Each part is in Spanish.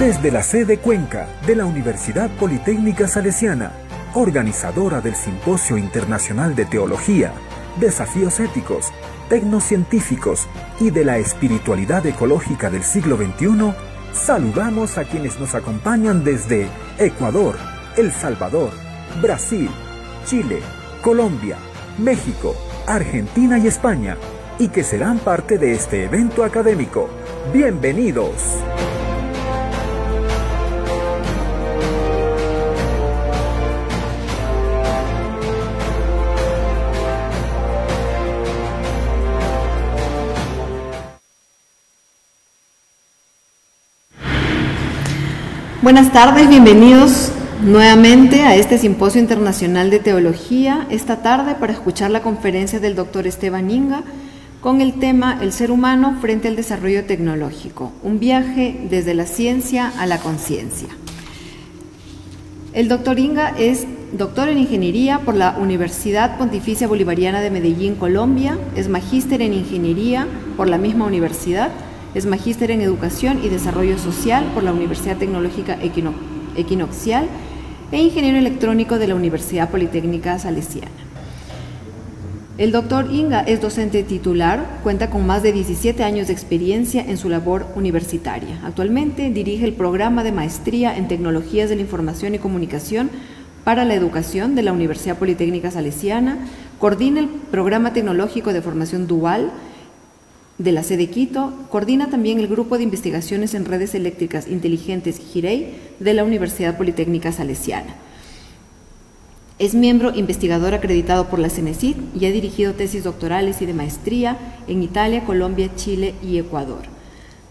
Desde la sede Cuenca de la Universidad Politécnica Salesiana, organizadora del Simposio Internacional de Teología, Desafíos Éticos, Tecnocientíficos y de la Espiritualidad Ecológica del siglo XXI, saludamos a quienes nos acompañan desde Ecuador, El Salvador, Brasil, Chile, Colombia, México, Argentina y España, y que serán parte de este evento académico. Bienvenidos. Buenas tardes, bienvenidos nuevamente a este Simposio Internacional de Teología, esta tarde para escuchar la conferencia del doctor Esteban Inga con el tema El ser humano frente al desarrollo tecnológico, un viaje desde la ciencia a la conciencia. El doctor Inga es doctor en Ingeniería por la Universidad Pontificia Bolivariana de Medellín, Colombia, es magíster en Ingeniería por la misma universidad, es magíster en Educación y Desarrollo Social por la Universidad Tecnológica Equinoxial e ingeniero electrónico de la Universidad Politécnica Salesiana. El doctor Inga es docente titular, cuenta con más de 17 años de experiencia en su labor universitaria. Actualmente dirige el programa de maestría en Tecnologías de la Información y Comunicación para la Educación de la Universidad Politécnica Salesiana, coordina el programa tecnológico de formación dual de la sede Quito, coordina también el Grupo de Investigaciones en Redes Eléctricas Inteligentes GIREI de la Universidad Politécnica Salesiana. Es miembro investigador acreditado por la CENESID y ha dirigido tesis doctorales y de maestría en Italia, Colombia, Chile y Ecuador.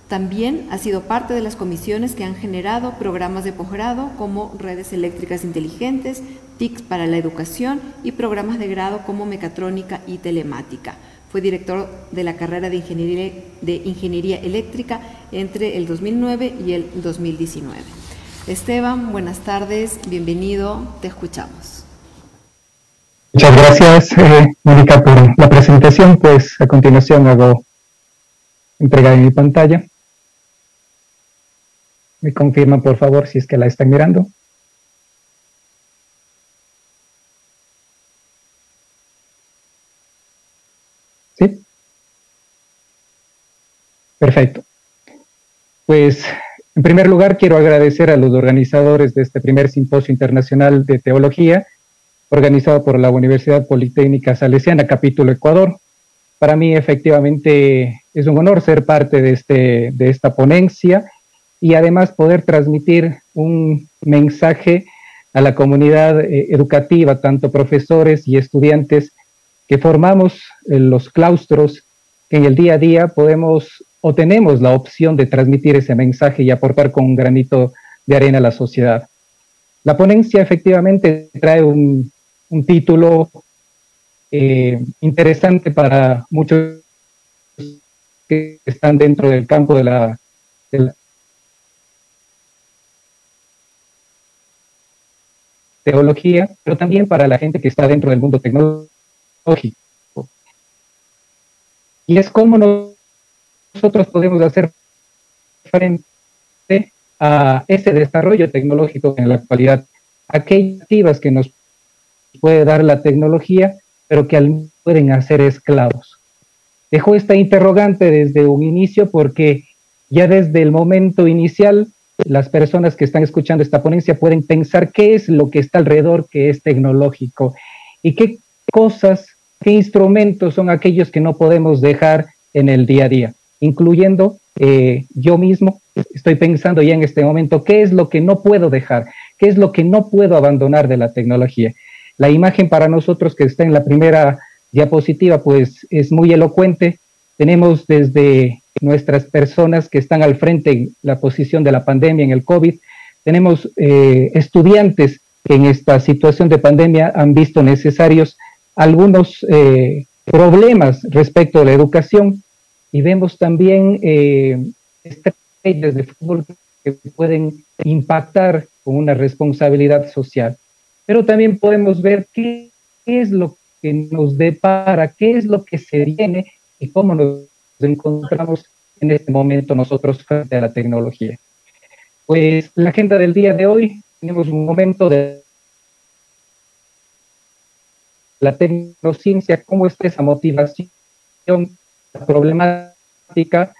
También ha sido parte de las comisiones que han generado programas de posgrado como redes eléctricas inteligentes, TICs para la educación y programas de grado como mecatrónica y telemática. Fue director de la carrera de Ingeniería, de Ingeniería Eléctrica entre el 2009 y el 2019. Esteban, buenas tardes, bienvenido, te escuchamos. Muchas gracias, eh, Mónica, por la presentación. Pues a continuación hago entrega de mi pantalla. Me confirman, por favor, si es que la están mirando. Perfecto. Pues, en primer lugar, quiero agradecer a los organizadores de este primer simposio internacional de teología, organizado por la Universidad Politécnica Salesiana, capítulo Ecuador. Para mí, efectivamente, es un honor ser parte de, este, de esta ponencia y además poder transmitir un mensaje a la comunidad eh, educativa, tanto profesores y estudiantes que formamos eh, los claustros, que en el día a día podemos o tenemos la opción de transmitir ese mensaje y aportar con un granito de arena a la sociedad. La ponencia efectivamente trae un, título eh, interesante para muchos que están dentro del campo de la, de la teología, pero también para la gente que está dentro del mundo tecnológico. Y es como nos nosotros podemos hacer frente a ese desarrollo tecnológico en la actualidad, aquellas activas que nos puede dar la tecnología, pero que al pueden hacer esclavos. Dejo esta interrogante desde un inicio porque ya desde el momento inicial las personas que están escuchando esta ponencia pueden pensar qué es lo que está alrededor que es tecnológico y qué cosas, qué instrumentos son aquellos que no podemos dejar en el día a día incluyendo eh, yo mismo, estoy pensando ya en este momento, ¿qué es lo que no puedo dejar? ¿Qué es lo que no puedo abandonar de la tecnología? La imagen para nosotros que está en la primera diapositiva, pues es muy elocuente. Tenemos desde nuestras personas que están al frente en la posición de la pandemia, en el COVID, tenemos eh, estudiantes que en esta situación de pandemia han visto necesarios algunos eh, problemas respecto a la educación y vemos también eh, estrellas de fútbol que pueden impactar con una responsabilidad social. Pero también podemos ver qué, es lo que nos depara, qué es lo que se viene y cómo nos encontramos en este momento nosotros frente a la tecnología. Pues la agenda del día de hoy, tenemos un momento de la tecnociencia, cómo está esa motivación, problemática,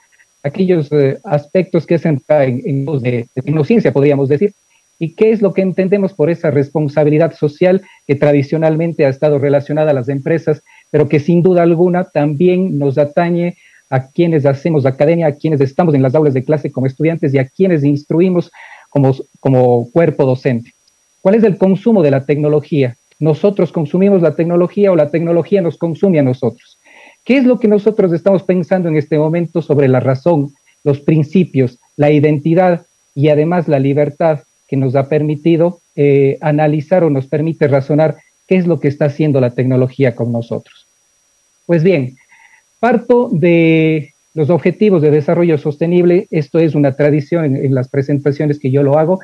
aquellos eh, aspectos que se en, en de, de tecnociencia, podríamos decir, y qué es lo que entendemos por esa responsabilidad social que tradicionalmente ha estado relacionada a las empresas, pero que sin duda alguna también nos atañe a quienes hacemos academia, a quienes estamos en las aulas de clase como estudiantes y a quienes instruimos como, como cuerpo docente. ¿Cuál es el consumo de la tecnología? ¿Nosotros consumimos la tecnología o la tecnología nos consume a nosotros? ¿Qué es lo que nosotros estamos pensando en este momento sobre la razón, los principios, la identidad y además la libertad que nos ha permitido eh, analizar o nos permite razonar qué es lo que está haciendo la tecnología con nosotros. Pues bien, parto de los objetivos de desarrollo sostenible, esto es una tradición en, en las presentaciones que yo lo hago,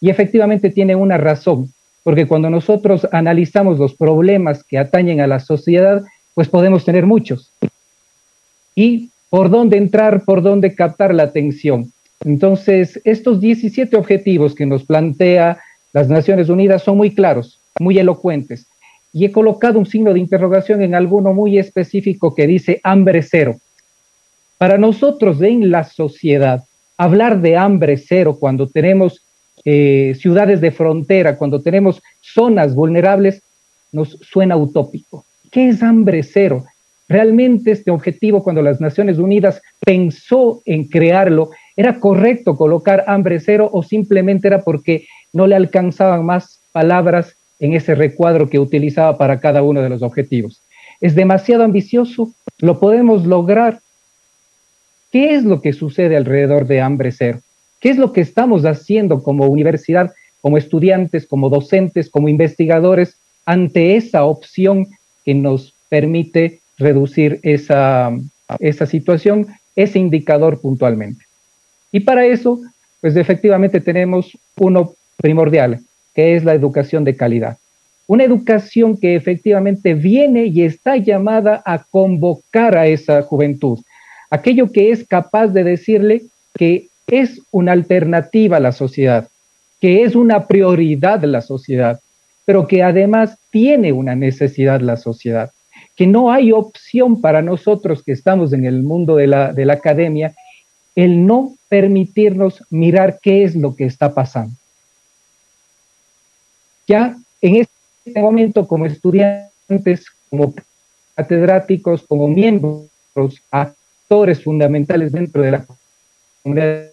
y efectivamente tiene una razón, porque cuando nosotros analizamos los problemas que atañen a la sociedad, pues podemos tener muchos. Y por dónde entrar, por dónde captar la atención. Entonces, estos 17 objetivos que nos plantea las Naciones Unidas son muy claros, muy elocuentes. Y he colocado un signo de interrogación en alguno muy específico que dice hambre cero. Para nosotros en la sociedad, hablar de hambre cero cuando tenemos eh, ciudades de frontera, cuando tenemos zonas vulnerables, nos suena utópico. ¿Qué es hambre cero? Realmente este objetivo, cuando las Naciones Unidas pensó en crearlo, ¿Era correcto colocar hambre cero o simplemente era porque no le alcanzaban más palabras en ese recuadro que utilizaba para cada uno de los objetivos? ¿Es demasiado ambicioso? ¿Lo podemos lograr? ¿Qué es lo que sucede alrededor de hambre cero? ¿Qué es lo que estamos haciendo como universidad, como estudiantes, como docentes, como investigadores ante esa opción que nos permite reducir esa, esa situación, ese indicador puntualmente? Y para eso, pues efectivamente tenemos uno primordial, que es la educación de calidad. Una educación que efectivamente viene y está llamada a convocar a esa juventud. Aquello que es capaz de decirle que es una alternativa a la sociedad, que es una prioridad de la sociedad, pero que además tiene una necesidad la sociedad, que no hay opción para nosotros que estamos en el mundo de la, de la academia el no permitirnos mirar qué es lo que está pasando. Ya en este momento, como estudiantes, como catedráticos, como miembros, actores fundamentales dentro de la comunidad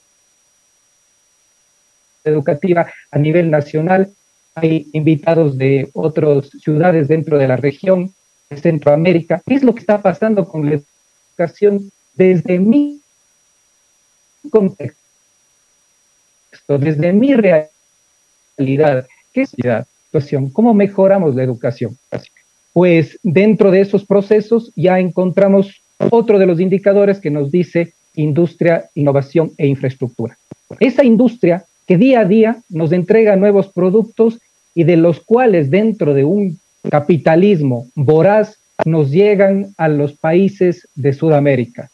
educativa a nivel nacional, hay invitados de otras ciudades dentro de la región, de Centroamérica. ¿Qué es lo que está pasando con la educación desde mi contexto, desde mi realidad, ¿qué es la situación? ¿Cómo mejoramos la educación? Pues dentro de esos procesos ya encontramos otro de los indicadores que nos dice industria, innovación e infraestructura. Esa industria que día a día nos entrega nuevos productos y de los cuales dentro de un capitalismo voraz nos llegan a los países de Sudamérica.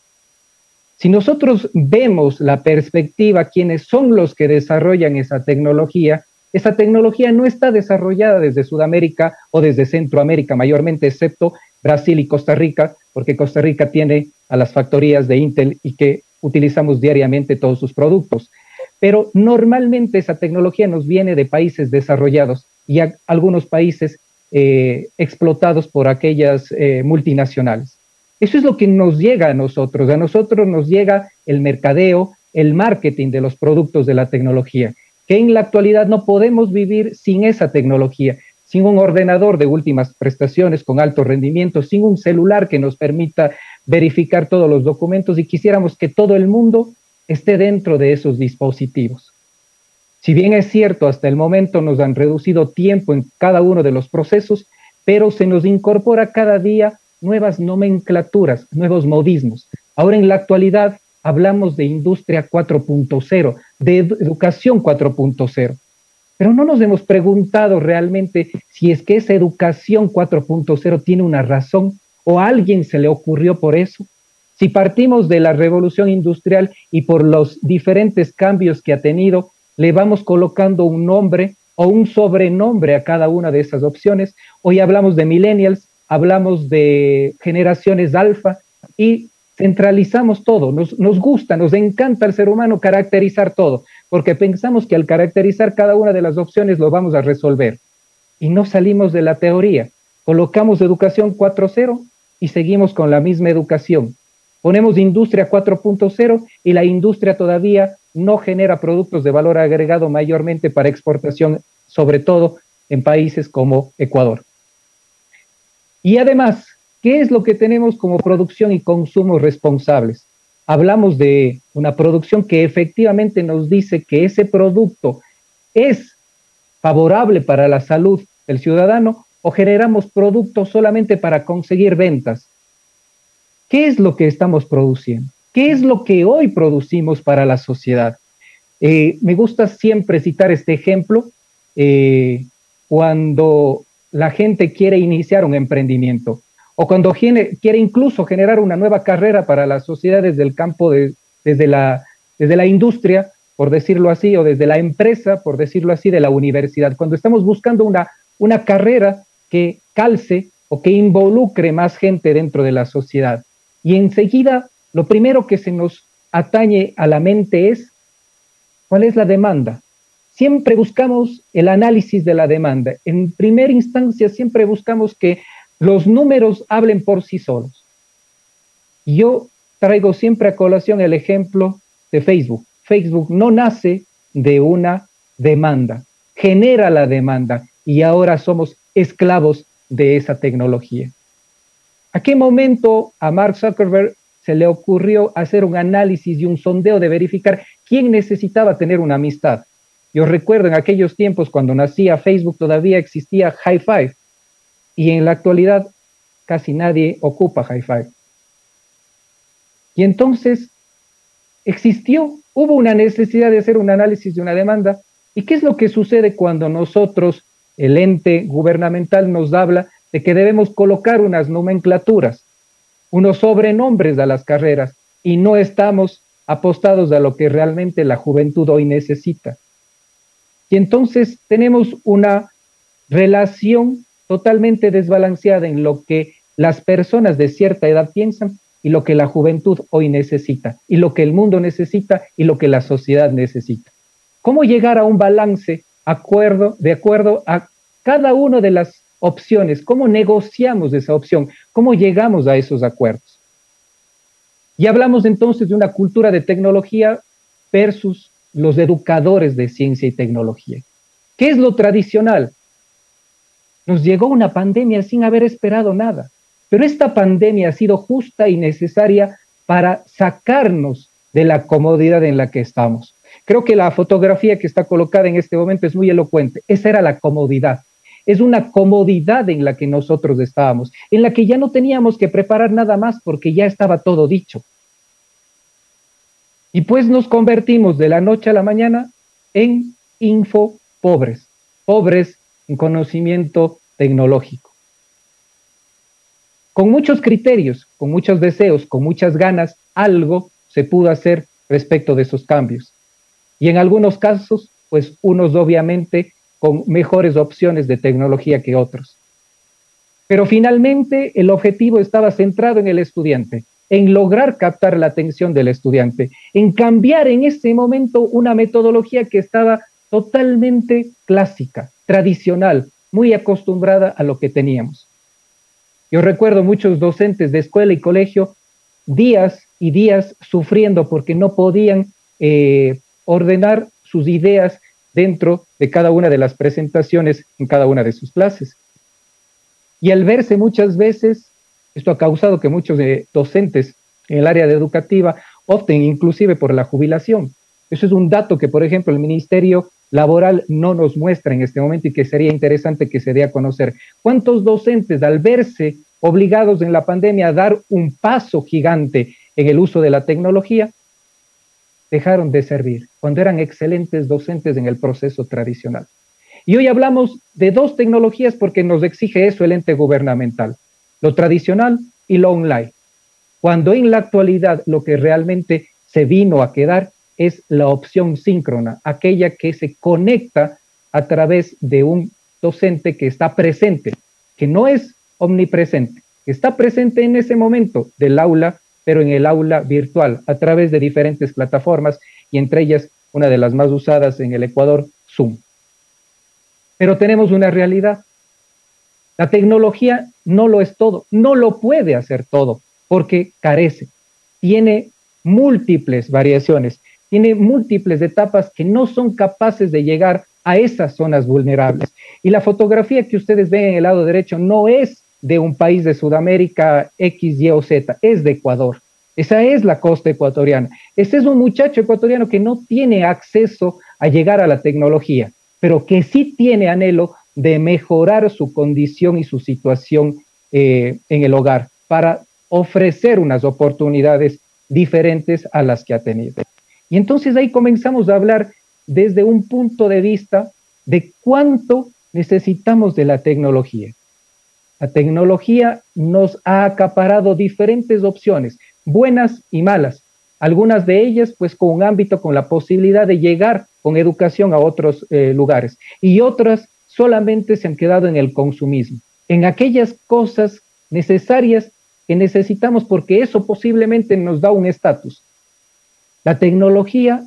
Si nosotros vemos la perspectiva, quiénes son los que desarrollan esa tecnología, esa tecnología no está desarrollada desde Sudamérica o desde Centroamérica mayormente, excepto Brasil y Costa Rica, porque Costa Rica tiene a las factorías de Intel y que utilizamos diariamente todos sus productos. Pero normalmente esa tecnología nos viene de países desarrollados y algunos países eh, explotados por aquellas eh, multinacionales. Eso es lo que nos llega a nosotros. A nosotros nos llega el mercadeo, el marketing de los productos de la tecnología, que en la actualidad no podemos vivir sin esa tecnología, sin un ordenador de últimas prestaciones con alto rendimiento, sin un celular que nos permita verificar todos los documentos y quisiéramos que todo el mundo esté dentro de esos dispositivos. Si bien es cierto, hasta el momento nos han reducido tiempo en cada uno de los procesos, pero se nos incorpora cada día nuevas nomenclaturas, nuevos modismos. Ahora en la actualidad hablamos de industria 4.0, de educación 4.0, pero no nos hemos preguntado realmente si es que esa educación 4.0 tiene una razón o a alguien se le ocurrió por eso. Si partimos de la revolución industrial y por los diferentes cambios que ha tenido, le vamos colocando un nombre o un sobrenombre a cada una de esas opciones. Hoy hablamos de millennials, hablamos de generaciones alfa y centralizamos todo. Nos, nos gusta, nos encanta al ser humano caracterizar todo, porque pensamos que al caracterizar cada una de las opciones lo vamos a resolver. Y no salimos de la teoría. Colocamos educación 4.0 y seguimos con la misma educación. Ponemos industria 4.0 y la industria todavía no genera productos de valor agregado mayormente para exportación, sobre todo en países como Ecuador. Y además, ¿qué es lo que tenemos como producción y consumo responsables? Hablamos de una producción que efectivamente nos dice que ese producto es favorable para la salud del ciudadano o generamos productos solamente para conseguir ventas. ¿Qué es lo que estamos produciendo? ¿Qué es lo que hoy producimos para la sociedad? Eh, me gusta siempre citar este ejemplo eh, cuando la gente quiere iniciar un emprendimiento o cuando quiere, incluso generar una nueva carrera para la sociedad desde el campo, de, desde, la, industria, por decirlo así, o desde la empresa, por decirlo así, de la universidad. Cuando estamos buscando una, una carrera que calce o que involucre más gente dentro de la sociedad. Y enseguida, lo primero que se nos atañe a la mente es, ¿cuál es la demanda? Siempre buscamos el análisis de la demanda. En primera instancia, siempre buscamos que los números hablen por sí solos. Yo traigo siempre a colación el ejemplo de Facebook. Facebook no nace de una demanda, genera la demanda y ahora somos esclavos de esa tecnología. ¿A qué momento a Mark Zuckerberg se le ocurrió hacer un análisis y un sondeo de verificar quién necesitaba tener una amistad? Yo recuerdo en aquellos tiempos cuando nacía Facebook todavía existía High Five y en la actualidad casi nadie ocupa High Five. Y entonces existió, hubo una necesidad de hacer un análisis de una demanda. ¿Y qué es lo que sucede cuando nosotros, el ente gubernamental, nos habla de que debemos colocar unas nomenclaturas, unos sobrenombres a las carreras y no estamos apostados a lo que realmente la juventud hoy necesita. Y entonces tenemos una relación totalmente desbalanceada en lo que las personas de cierta edad piensan y lo que la juventud hoy necesita, y lo que el mundo necesita y lo que la sociedad necesita. ¿Cómo llegar a un balance acuerdo, de acuerdo a cada una de las opciones, cómo negociamos esa opción, cómo llegamos a esos acuerdos. Y hablamos entonces de una cultura de tecnología versus los educadores de ciencia y tecnología. ¿Qué es lo tradicional? Nos llegó una pandemia sin haber esperado nada, pero esta pandemia ha sido justa y necesaria para sacarnos de la comodidad en la que estamos. Creo que la fotografía que está colocada en este momento es muy elocuente. Esa era la comodidad es una comodidad en la que nosotros estábamos, en la que ya no teníamos que preparar nada más porque ya estaba todo dicho. Y pues nos convertimos de la noche a la mañana en info pobres, pobres en conocimiento tecnológico. Con muchos criterios, con muchos deseos, con muchas ganas, algo se pudo hacer respecto de esos cambios. Y en algunos casos, pues unos obviamente con mejores opciones de tecnología que otros. Pero finalmente el objetivo estaba centrado en el estudiante, en lograr captar la atención del estudiante, en cambiar en ese momento una metodología que estaba totalmente clásica, tradicional, muy acostumbrada a lo que teníamos. Yo recuerdo muchos docentes de escuela y colegio días y días sufriendo porque no podían eh, ordenar sus ideas dentro de cada una de las presentaciones en cada una de sus clases. Y al verse muchas veces, esto ha causado que muchos docentes en el área de educativa opten inclusive por la jubilación. Eso es un dato que, por ejemplo, el Ministerio Laboral no nos muestra en este momento y que sería interesante que se dé a conocer. ¿Cuántos docentes, al verse obligados en la pandemia a dar un paso gigante en el uso de la tecnología, dejaron de servir cuando eran excelentes docentes en el proceso tradicional. Y hoy hablamos de dos tecnologías porque nos exige eso el ente gubernamental, lo tradicional y lo online. Cuando en la actualidad lo que realmente se vino a quedar es la opción síncrona, aquella que se conecta a través de un docente que está presente, que no es omnipresente, que está presente en ese momento del aula, pero en el aula virtual, a través de diferentes plataformas y entre ellas una de las más usadas en el Ecuador, Zoom. Pero tenemos una realidad. La tecnología no lo es todo, no lo puede hacer todo, porque carece, tiene múltiples variaciones, tiene múltiples etapas que no son capaces de llegar a esas zonas vulnerables. Y la fotografía que ustedes ven en el lado derecho no es de un país de Sudamérica X, Y o Z, es de Ecuador. Esa es la costa ecuatoriana. Ese es un muchacho ecuatoriano que no tiene acceso a llegar a la tecnología, pero que sí tiene anhelo de mejorar su condición y su situación eh, en el hogar para ofrecer unas oportunidades diferentes a las que ha tenido. Y entonces ahí comenzamos a hablar desde un punto de vista de cuánto necesitamos de la tecnología. La tecnología nos ha acaparado diferentes opciones, buenas y malas. Algunas de ellas, pues, con un ámbito, con la posibilidad de llegar con educación a otros eh, lugares. Y otras solamente se han quedado en el consumismo, en aquellas cosas necesarias que necesitamos porque eso posiblemente nos da un estatus. La tecnología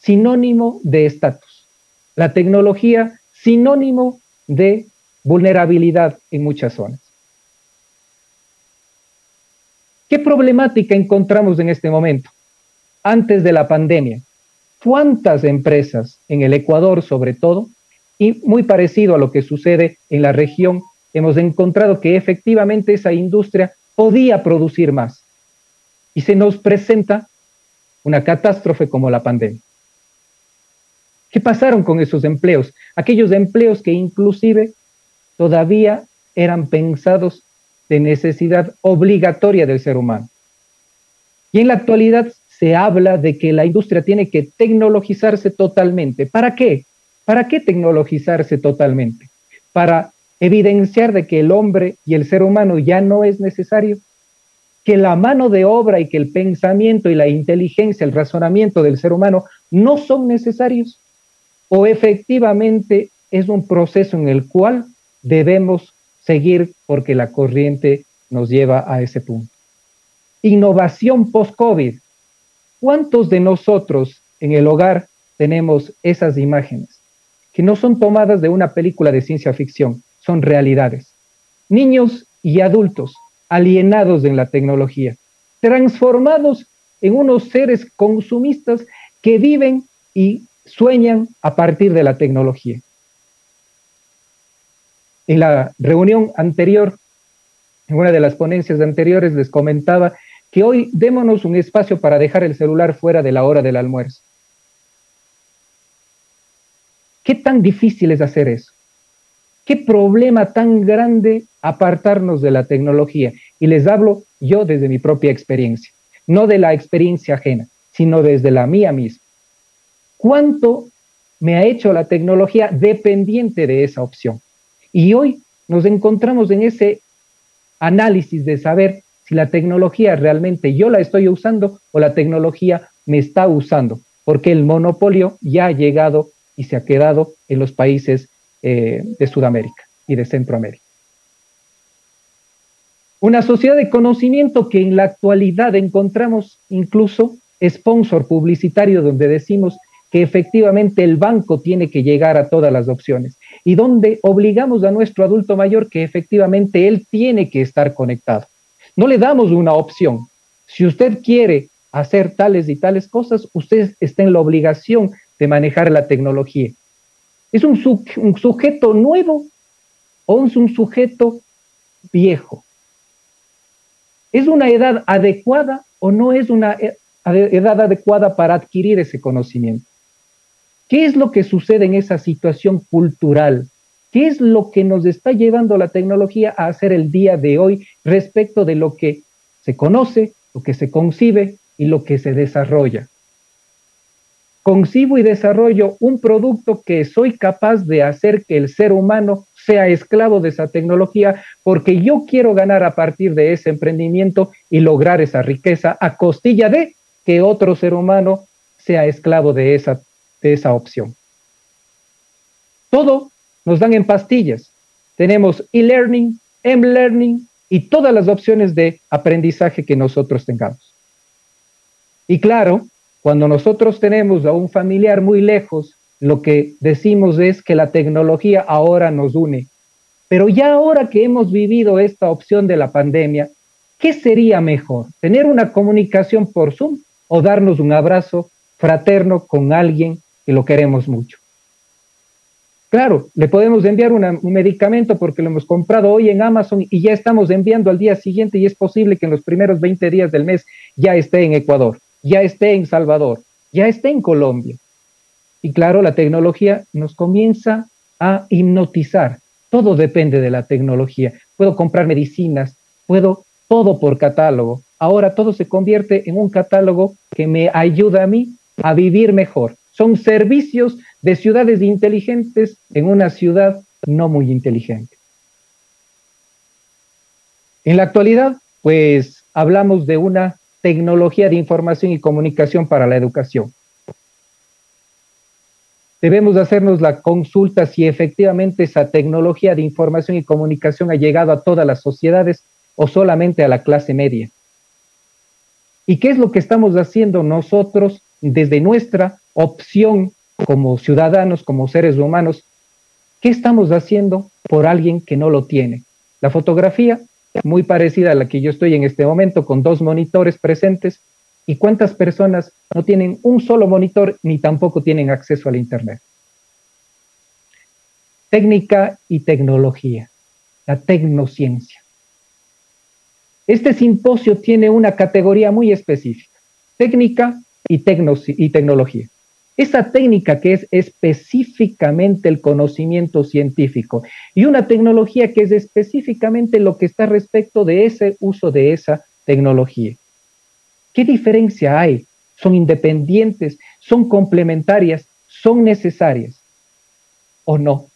sinónimo de estatus. La tecnología sinónimo de vulnerabilidad en muchas zonas. ¿Qué problemática encontramos en este momento? Antes de la pandemia, ¿cuántas empresas en el Ecuador sobre todo, y muy parecido a lo que sucede en la región, hemos encontrado que efectivamente esa industria podía producir más? Y se nos presenta una catástrofe como la pandemia. ¿Qué pasaron con esos empleos? Aquellos empleos que inclusive todavía eran pensados de necesidad obligatoria del ser humano. Y en la actualidad se habla de que la industria tiene que tecnologizarse totalmente. ¿Para qué? ¿Para qué tecnologizarse totalmente? Para evidenciar de que el hombre y el ser humano ya no es necesario, que la mano de obra y que el pensamiento y la inteligencia, el razonamiento del ser humano no son necesarios o efectivamente es un proceso en el cual debemos seguir porque la corriente nos lleva a ese punto. Innovación post-COVID. ¿Cuántos de nosotros en el hogar tenemos esas imágenes que no son tomadas de una película de ciencia ficción, son realidades? Niños y adultos alienados en la tecnología, transformados en unos seres consumistas que viven y sueñan a partir de la tecnología. En la reunión anterior, en una de las ponencias anteriores, les comentaba que hoy démonos un espacio para dejar el celular fuera de la hora del almuerzo. ¿Qué tan difícil es hacer eso? ¿Qué problema tan grande apartarnos de la tecnología? Y les hablo yo desde mi propia experiencia, no de la experiencia ajena, sino desde la mía misma cuánto me ha hecho la tecnología dependiente de esa opción. Y hoy nos encontramos en ese análisis de saber si la tecnología realmente yo la estoy usando o la tecnología me está usando, porque el monopolio ya ha llegado y se ha quedado en los países eh, de Sudamérica y de Centroamérica. Una sociedad de conocimiento que en la actualidad encontramos incluso sponsor publicitario donde decimos que efectivamente el banco tiene que llegar a todas las opciones y donde obligamos a nuestro adulto mayor que efectivamente él tiene que estar conectado. No le damos una opción. Si usted quiere hacer tales y tales cosas, usted está en la obligación de manejar la tecnología. ¿Es un, sujeto nuevo o es un sujeto viejo? ¿Es una edad adecuada o no es una e-, edad adecuada para adquirir ese conocimiento? ¿Qué es lo que sucede en esa situación cultural? ¿Qué es lo que nos está llevando la tecnología a hacer el día de hoy respecto de lo que se conoce, lo que se concibe y lo que se desarrolla? Concibo y desarrollo un producto que soy capaz de hacer que el ser humano sea esclavo de esa tecnología porque yo quiero ganar a partir de ese emprendimiento y lograr esa riqueza a costilla de que otro ser humano sea esclavo de esa, de esa opción. Todo nos dan en pastillas. Tenemos e-learning, m-learning y todas las opciones de aprendizaje que nosotros tengamos. Y claro, cuando nosotros tenemos a un familiar muy lejos, lo que decimos es que la tecnología ahora nos une. Pero ya ahora que hemos vivido esta opción de la pandemia, ¿qué sería mejor? ¿Tener una comunicación por Zoom o darnos un abrazo fraterno con alguien que lo queremos mucho? Claro, le podemos enviar un medicamento porque lo hemos comprado hoy en Amazon y ya estamos enviando al día siguiente y es posible que en los primeros 20 días del mes ya esté en Ecuador, ya esté en Salvador, ya esté en Colombia. Y claro, la tecnología nos comienza a hipnotizar. Todo depende de la tecnología. Puedo comprar medicinas, puedo todo por catálogo. Ahora todo se convierte en un catálogo que me ayuda a mí a vivir mejor. Son servicios de ciudades inteligentes en una ciudad no muy inteligente. En la actualidad, pues hablamos de una tecnología de información y comunicación para la educación. Debemos hacernos la consulta si efectivamente esa tecnología de información y comunicación ha llegado a todas las sociedades o solamente a la clase media. ¿Y qué es lo que estamos haciendo nosotros desde nuestra opción como ciudadanos, como seres humanos? ¿Qué estamos haciendo por alguien que no lo tiene? La fotografía, muy parecida a la que yo estoy en este momento, con dos monitores presentes, ¿Y cuántas personas no tienen un solo monitor ni tampoco tienen acceso al Internet? Técnica y tecnología, la tecnociencia. Este simposio tiene una categoría muy específica, técnica y, y tecnología. Esa técnica que es específicamente el conocimiento científico y una tecnología que es específicamente lo que está respecto de ese uso de esa tecnología. ¿Qué diferencia hay? ¿Son independientes? ¿Son complementarias? ¿Son necesarias? ¿O no?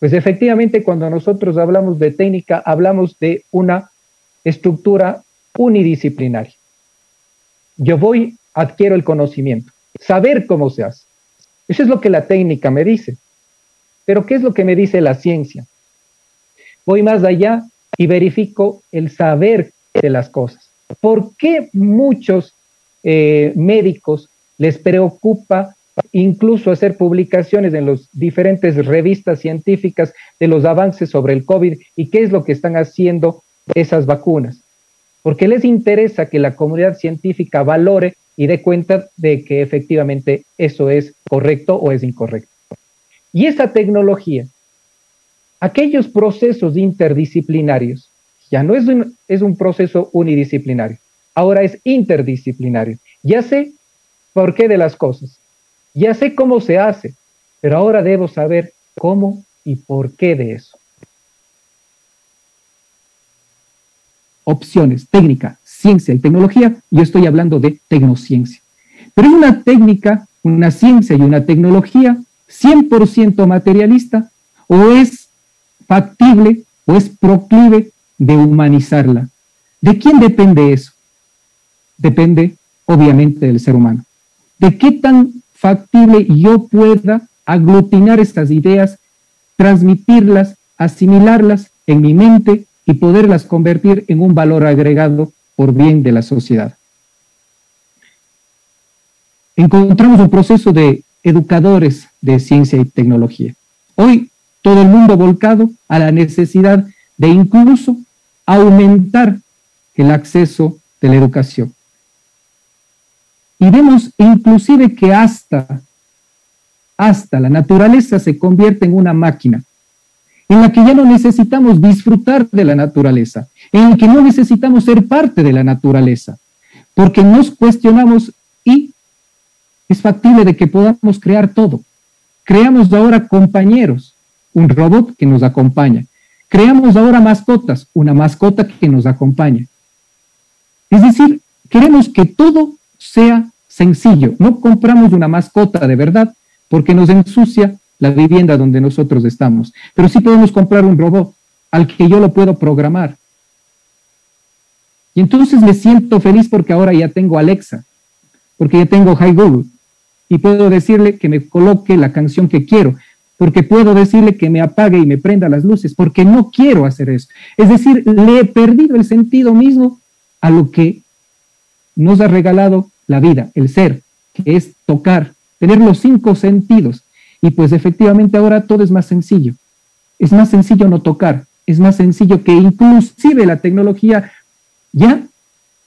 Pues efectivamente cuando nosotros hablamos de técnica, hablamos de una estructura unidisciplinaria. Yo voy, adquiero el conocimiento, saber cómo se hace. Eso es lo que la técnica me dice. Pero ¿qué es lo que me dice la ciencia? Voy más allá y verifico el saber de las cosas. ¿Por qué muchos eh, médicos les preocupa incluso hacer publicaciones en las diferentes revistas científicas de los avances sobre el COVID y qué es lo que están haciendo esas vacunas? Porque les interesa que la comunidad científica valore y dé cuenta de que efectivamente eso es correcto o es incorrecto. Y esa tecnología, aquellos procesos interdisciplinarios ya no es un, es un proceso unidisciplinario, ahora es interdisciplinario. Ya sé por qué de las cosas, ya sé cómo se hace, pero ahora debo saber cómo y por qué de eso. Opciones, técnica, ciencia y tecnología, yo estoy hablando de tecnociencia. Pero es una técnica, una ciencia y una tecnología 100% materialista o es factible o es proclive de humanizarla. ¿De quién depende eso? Depende, obviamente, del ser humano. ¿De qué tan factible yo pueda aglutinar estas ideas, transmitirlas, asimilarlas en mi mente y poderlas convertir en un valor agregado por bien de la sociedad? Encontramos un proceso de educadores de ciencia y tecnología. Hoy todo el mundo volcado a la necesidad de incluso aumentar el acceso de la educación. Y vemos inclusive que hasta, hasta la naturaleza se convierte en una máquina en la que ya no necesitamos disfrutar de la naturaleza, en que no necesitamos ser parte de la naturaleza, porque nos cuestionamos y es factible de que podamos crear todo. Creamos ahora compañeros, un robot que nos acompaña. Creamos ahora mascotas, una mascota que nos acompaña. Es decir, queremos que todo sea sencillo. No compramos una mascota de verdad porque nos ensucia la vivienda donde nosotros estamos. Pero sí podemos comprar un robot al que yo lo puedo programar. Y entonces me siento feliz porque ahora ya tengo Alexa. porque ya tengo High Google y puedo decirle que me coloque la canción que quiero, porque puedo decirle que me apague y me prenda las luces, porque no quiero hacer eso. Es decir, le he perdido el sentido mismo a lo que nos ha regalado la vida, el ser, que es tocar, tener los cinco sentidos. Y pues efectivamente ahora todo es más sencillo. Es más sencillo no tocar, es más sencillo que inclusive la tecnología ya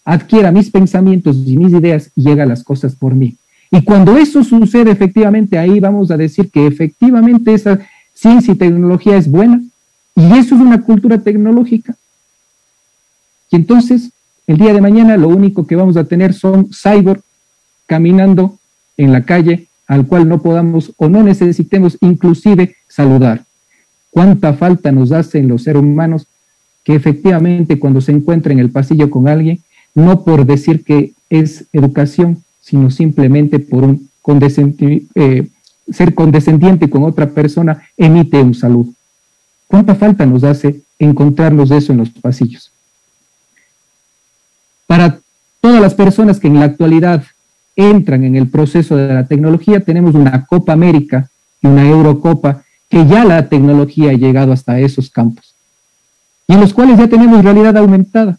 adquiera mis pensamientos y mis ideas y llega a las cosas por mí. Y cuando eso sucede, efectivamente, ahí vamos a decir que efectivamente esa ciencia y tecnología es buena. Y eso es una cultura tecnológica. Y entonces, el día de mañana, lo único que vamos a tener son cyborg caminando en la calle al cual no podamos o no necesitemos inclusive saludar. ¿Cuánta falta nos hacen los seres humanos que efectivamente cuando se encuentra en el pasillo con alguien, no por decir que es educación, sino simplemente por un eh, ser condescendiente con otra persona, emite un saludo. ¿Cuánta falta nos hace encontrarnos eso en los pasillos? Para todas las personas que en la actualidad entran en el proceso de la tecnología, tenemos una Copa América y una Eurocopa, que ya la tecnología ha llegado hasta esos campos, y en los cuales ya tenemos realidad aumentada.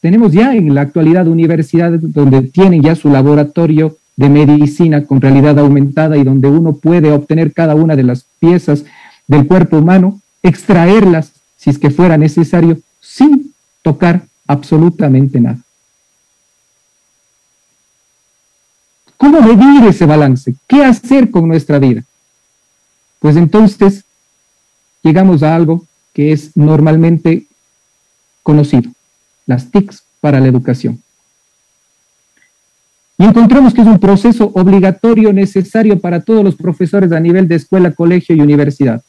Tenemos ya en la actualidad universidades donde tienen ya su laboratorio de medicina con realidad aumentada y donde uno puede obtener cada una de las piezas del cuerpo humano, extraerlas si es que fuera necesario, sin tocar absolutamente nada. ¿Cómo medir ese balance? ¿Qué hacer con nuestra vida? Pues entonces llegamos a algo que es normalmente conocido, las TICs para la educación. Y encontramos que es un proceso obligatorio, necesario para todos los profesores a nivel de escuela, colegio y universidad.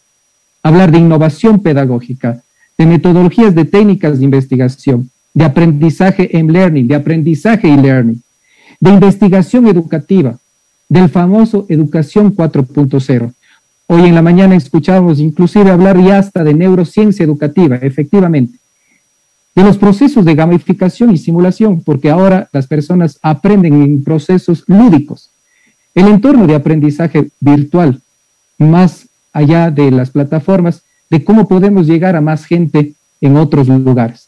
Hablar de innovación pedagógica, de metodologías de técnicas de investigación, de aprendizaje en learning, de aprendizaje y learning, de investigación educativa, del famoso Educación 4.0. Hoy en la mañana escuchábamos inclusive hablar ya hasta de neurociencia educativa, efectivamente de los procesos de gamificación y simulación, porque ahora las personas aprenden en procesos lúdicos. El entorno de aprendizaje virtual, más allá de las plataformas, de cómo podemos llegar a más gente en otros lugares.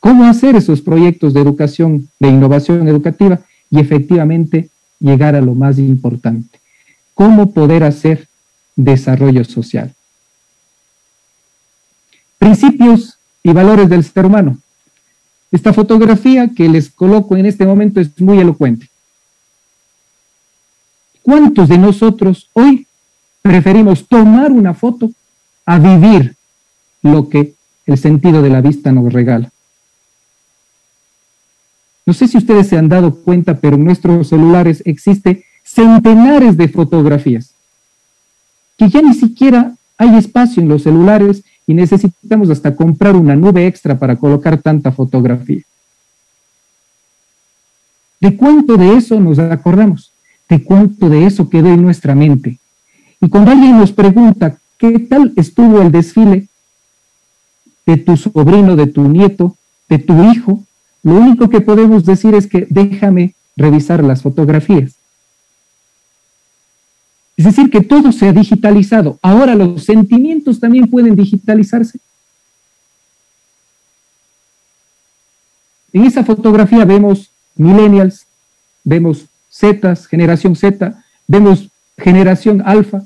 Cómo hacer esos proyectos de educación, de innovación educativa y efectivamente llegar a lo más importante. Cómo poder hacer desarrollo social. Principios y valores del ser humano. Esta fotografía que les coloco en este momento es muy elocuente. ¿Cuántos de nosotros hoy preferimos tomar una foto a vivir lo que el sentido de la vista nos regala? No sé si ustedes se han dado cuenta, pero en nuestros celulares existe centenares de fotografías, que ya ni siquiera hay espacio en los celulares y necesitamos hasta comprar una nube extra para colocar tanta fotografía. ¿De cuánto de eso nos acordamos? ¿De cuánto de eso quedó en nuestra mente? Y cuando alguien nos pregunta, ¿qué tal estuvo el desfile de tu sobrino, de tu nieto, de tu hijo? Lo único que podemos decir es que déjame revisar las fotografías. Es decir, que todo se ha digitalizado. Ahora los sentimientos también pueden digitalizarse. En esa fotografía vemos millennials, vemos Zetas, generación Z, vemos generación alfa.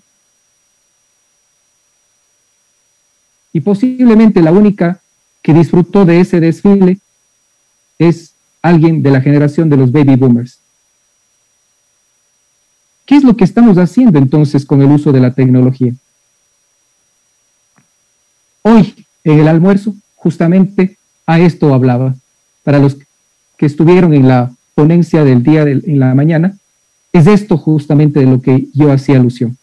Y posiblemente la única que disfrutó de ese desfile es alguien de la generación de los baby boomers. ¿Qué es lo que estamos haciendo entonces con el uso de la tecnología? Hoy, en el almuerzo, justamente a esto hablaba. Para los que estuvieron en la ponencia del día de, en la mañana, es esto justamente de lo que yo hacía alusión.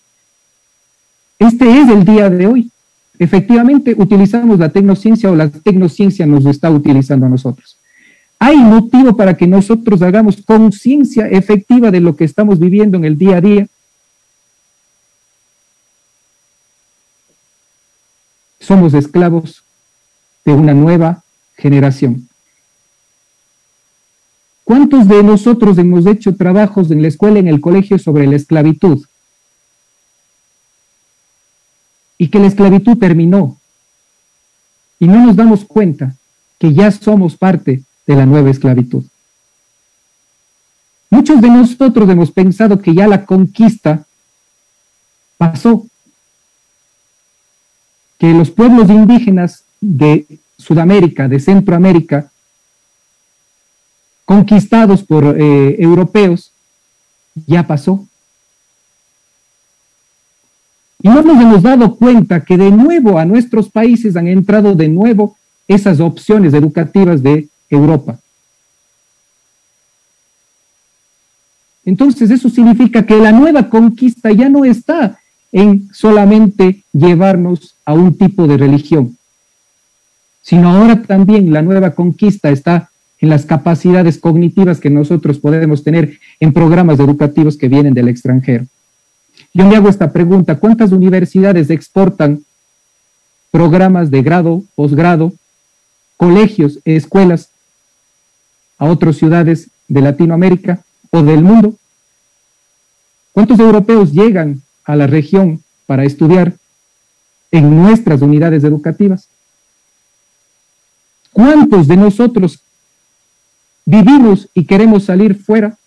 Este es el día de hoy. Efectivamente, utilizamos la tecnociencia o la tecnociencia nos está utilizando a nosotros. Hay motivo para que nosotros hagamos conciencia efectiva de lo que estamos viviendo en el día a día. Somos esclavos de una nueva generación. ¿Cuántos de nosotros hemos hecho trabajos en la escuela, en el colegio sobre la esclavitud? Y que la esclavitud terminó. Y no nos damos cuenta que ya somos parte de la nueva esclavitud. Muchos de nosotros hemos pensado que ya la conquista pasó, que los pueblos indígenas de Sudamérica, de Centroamérica, conquistados por eh, europeos, ya pasó. Y no nos hemos dado cuenta que de nuevo a nuestros países han entrado de nuevo esas opciones educativas de Europa. Entonces eso significa que la nueva conquista ya no está en solamente llevarnos a un tipo de religión, sino ahora también la nueva conquista está en las capacidades cognitivas que nosotros podemos tener en programas educativos que vienen del extranjero. Yo me hago esta pregunta, ¿cuántas universidades exportan programas de grado, posgrado, colegios, escuelas a otras ciudades de Latinoamérica o del mundo? ¿Cuántos europeos llegan a la región para estudiar en nuestras unidades educativas? ¿Cuántos de nosotros vivimos y queremos salir fuera?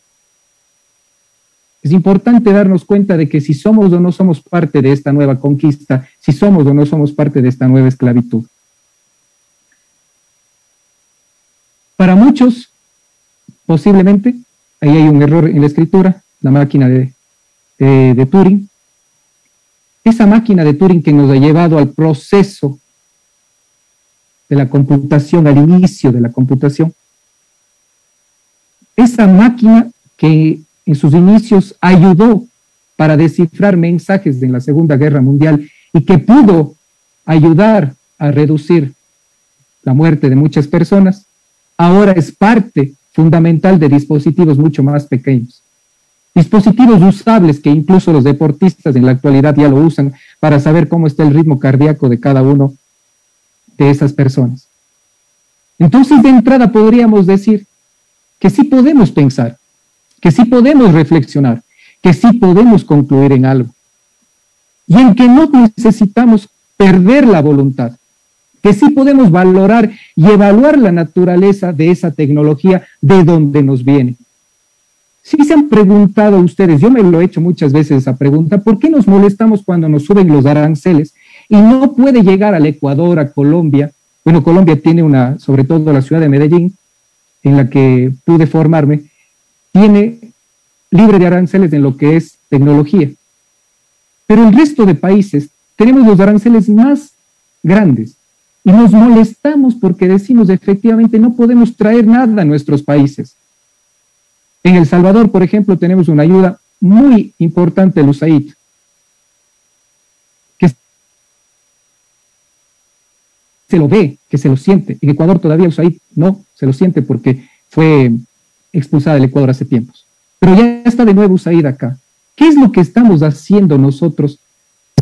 Es importante darnos cuenta de que si somos o no somos parte de esta nueva conquista, si somos o no somos parte de esta nueva esclavitud. Para muchos, posiblemente, ahí hay un error en la escritura, la máquina de, de, Turing, esa máquina de Turing que nos ha llevado al proceso de la computación, al inicio de la computación, esa máquina que en sus inicios ayudó para descifrar mensajes en la Segunda Guerra Mundial y que pudo ayudar a reducir la muerte de muchas personas, ahora es parte fundamental de dispositivos mucho más pequeños. Dispositivos usables que incluso los deportistas en la actualidad ya lo usan para saber cómo está el ritmo cardíaco de cada uno de esas personas. Entonces, de entrada podríamos decir que sí podemos pensar, que sí podemos reflexionar, que sí podemos concluir en algo. Y en que no necesitamos perder la voluntad, que sí podemos valorar y evaluar la naturaleza de esa tecnología de donde nos viene si se han preguntado ustedes, yo me lo he hecho muchas veces esa pregunta, ¿por qué nos molestamos cuando nos suben los aranceles y no puede llegar al Ecuador, a Colombia? Bueno, Colombia tiene una, sobre todo la ciudad de Medellín, en la que pude formarme, tiene libre de aranceles en lo que es tecnología. Pero el resto de países tenemos los aranceles más grandes y nos molestamos porque decimos efectivamente no podemos traer nada a nuestros países. En El Salvador, por ejemplo, tenemos una ayuda muy importante del USAID, que se lo ve, que se lo siente. En Ecuador todavía USAID no se lo siente porque fue expulsada del Ecuador hace tiempos. Pero ya está de nuevo USAID acá. ¿Qué es lo que estamos haciendo nosotros?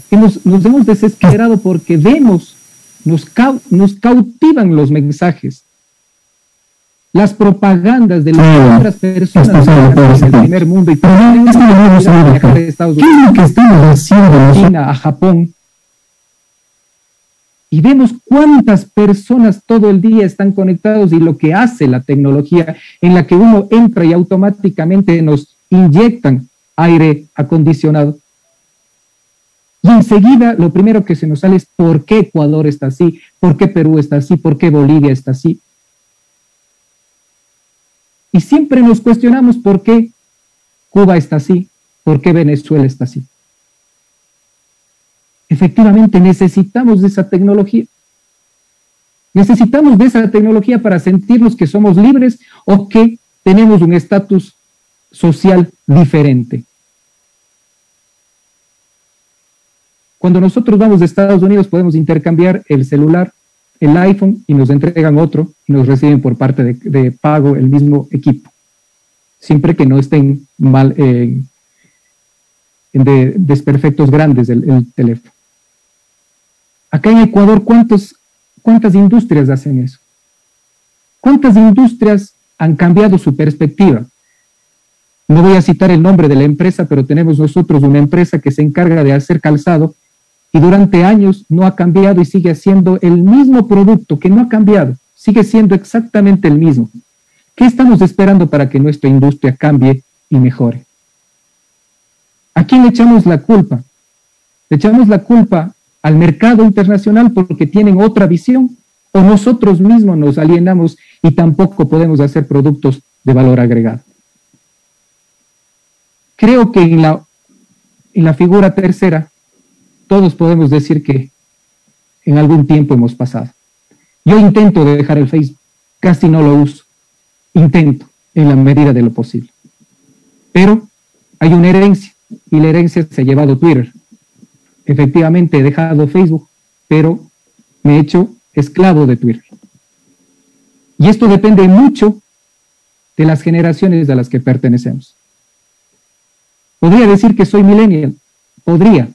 Que nos, hemos desesperado porque vemos, nos, nos cautivan los mensajes. Las propagandas de las otras personas del primer mundo y de Estados Unidos, que estamos haciendo China, a Japón. Y vemos cuántas personas todo el día están conectados y lo que hace la tecnología en la que uno entra y automáticamente nos inyectan aire acondicionado. Y enseguida lo primero que se nos sale es por qué Ecuador está así, por qué Perú está así, por qué Bolivia está así. Y siempre nos cuestionamos por qué Cuba está así, por qué Venezuela está así. Efectivamente, necesitamos de esa tecnología. Necesitamos de esa tecnología para sentirnos que somos libres o que tenemos un estatus social diferente. Cuando nosotros vamos de Estados Unidos podemos intercambiar el celular el iPhone y nos entregan otro y nos reciben por parte de, pago el mismo equipo. Siempre que no estén mal, eh, de desperfectos grandes del teléfono. Acá en Ecuador, ¿cuántos, ¿cuántas industrias hacen eso? ¿Cuántas industrias han cambiado su perspectiva. No voy a citar el nombre de la empresa, pero tenemos nosotros una empresa que se encarga de hacer calzado y durante años no ha cambiado y sigue haciendo el mismo producto que no ha cambiado, sigue siendo exactamente el mismo. ¿Qué estamos esperando para que nuestra industria cambie y mejore? ¿A quién le echamos la culpa? Le echamos la culpa al mercado internacional porque tienen otra visión o nosotros mismos nos alienamos y tampoco podemos hacer productos de valor agregado. Creo que en la, en la figura tercera todos podemos decir que en algún tiempo hemos pasado. Yo intento dejar el Facebook, casi no lo uso. Intento en la medida de lo posible. Pero hay una herencia y la herencia se ha llevado Twitter. Efectivamente he dejado Facebook, pero me he hecho esclavo de Twitter. Y esto depende mucho de las generaciones a las que pertenecemos. Podría decir que soy millennial, podría,